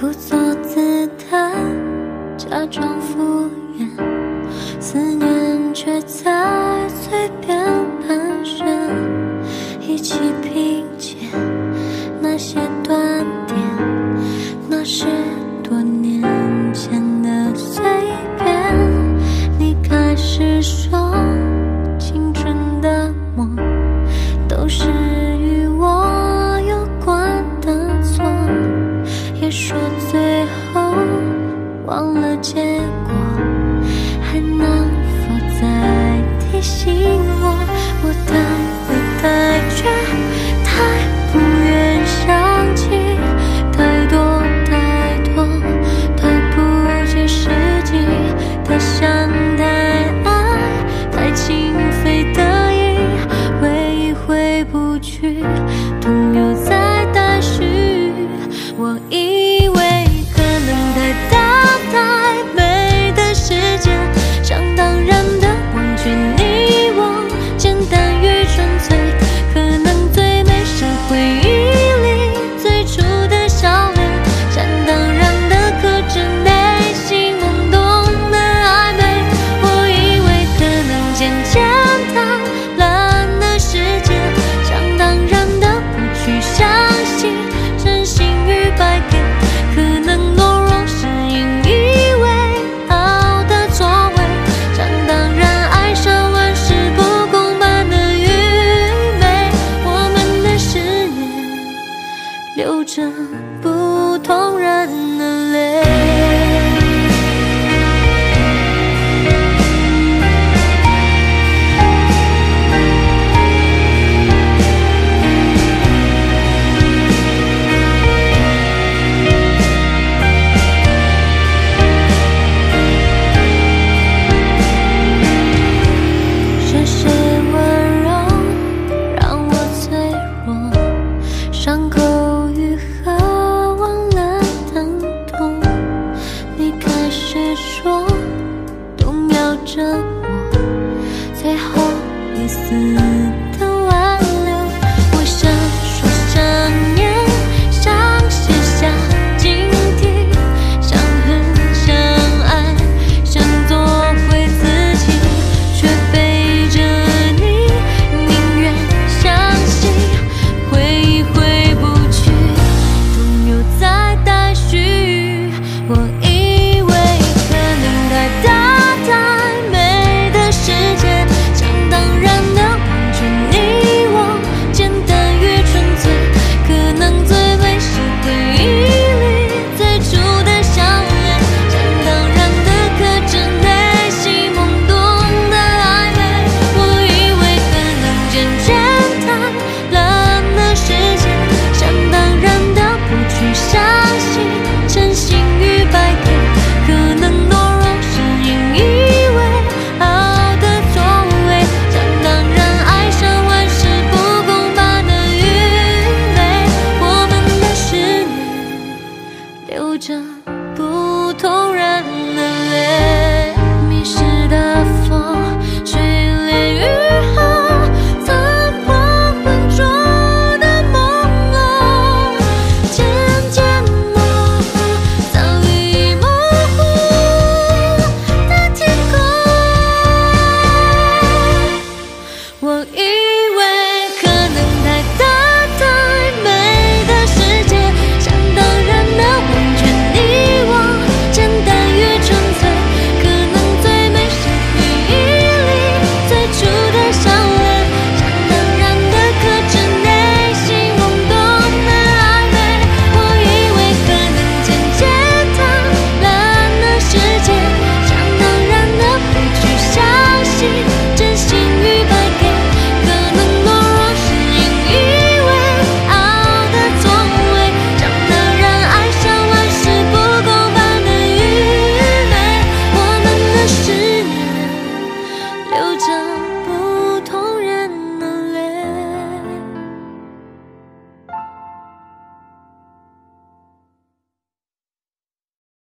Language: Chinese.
故作姿态，假装敷衍，思念却在嘴边盘旋，一起拼接那些段。最后忘了结果还能否再提醒我？动人的泪。谢谢温柔，让我脆弱。伤口。distant